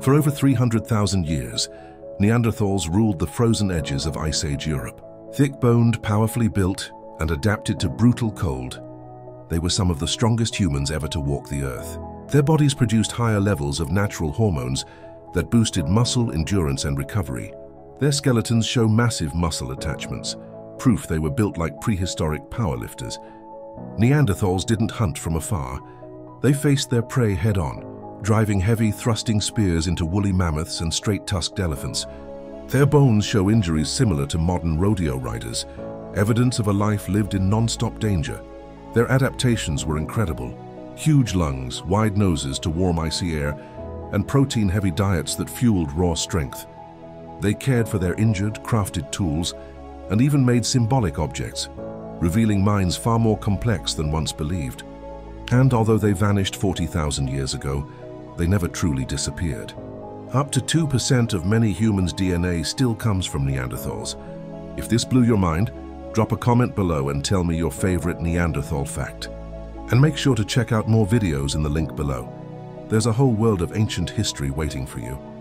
For over 300,000 years, Neanderthals ruled the frozen edges of Ice Age Europe. Thick-boned, powerfully built, and adapted to brutal cold, they were some of the strongest humans ever to walk the Earth. Their bodies produced higher levels of natural hormones that boosted muscle endurance and recovery. Their skeletons show massive muscle attachments, proof they were built like prehistoric powerlifters. Neanderthals didn't hunt from afar. They faced their prey head-on, driving heavy, thrusting spears into woolly mammoths and straight-tusked elephants. Their bones show injuries similar to modern rodeo riders, evidence of a life lived in non-stop danger. Their adaptations were incredible. Huge lungs, wide noses to warm icy air, and protein-heavy diets that fueled raw strength. They cared for their injured, crafted tools, and even made symbolic objects, revealing minds far more complex than once believed. And although they vanished 40,000 years ago, they never truly disappeared. Up to 2% of many humans' DNA still comes from Neanderthals. If this blew your mind, Drop a comment below and tell me your favorite Neanderthal fact. And make sure to check out more videos in the link below. There's a whole world of ancient history waiting for you.